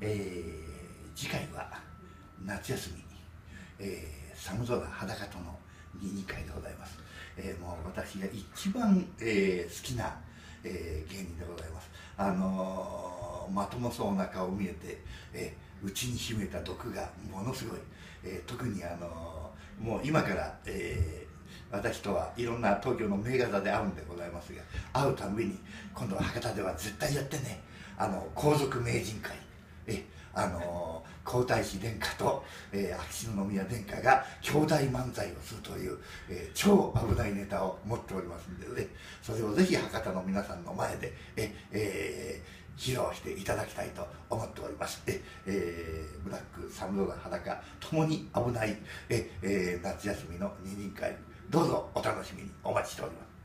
えー、次回は夏休み、えー、寒空裸との二人会でございます、えー、もう私が一番、えー、好きな、えー、芸人でございます。あのー、まともそうな顔を見えて、えー、内に秘めた毒がものすごい、えー、特にあのー、もう今から、えー、私とはいろんな東京の名画座で会うんでございますが会うたびに今度は博多では絶対やってね。あの皇族名人会。あの皇太子殿下と、えー、秋篠宮殿下が兄弟漫才をするという、えー、超危ないネタを持っておりますんでねそれをぜひ博多の皆さんの前でえ、えー、披露していただきたいと思っております。え、えー、ブラック寒空裸ともに危ないえ、えー、夏休みの二人会どうぞお楽しみにお待ちしております。